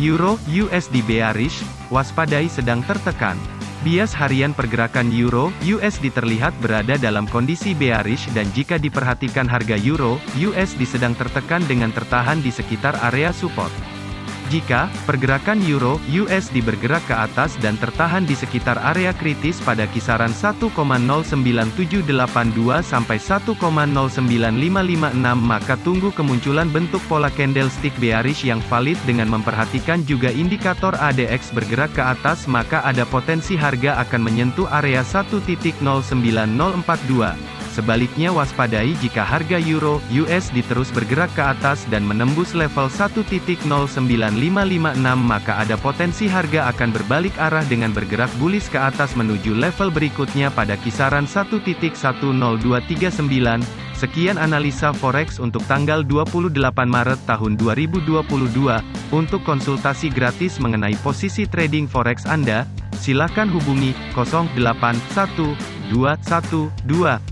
Euro USD bearish, waspadai sedang tertekan. Bias harian pergerakan Euro USD terlihat berada dalam kondisi bearish dan jika diperhatikan harga Euro USD sedang tertekan dengan tertahan di sekitar area support. Jika pergerakan euro USD bergerak ke atas dan tertahan di sekitar area kritis pada kisaran 1,09782 sampai 1,09556 maka tunggu kemunculan bentuk pola candlestick bearish yang valid dengan memperhatikan juga indikator ADX bergerak ke atas maka ada potensi harga akan menyentuh area 1.09042. Sebaliknya waspadai jika harga euro USD terus bergerak ke atas dan menembus level 1.09556 maka ada potensi harga akan berbalik arah dengan bergerak bullish ke atas menuju level berikutnya pada kisaran 1.10239. Sekian analisa forex untuk tanggal 28 Maret tahun 2022. Untuk konsultasi gratis mengenai posisi trading forex Anda, silakan hubungi 081212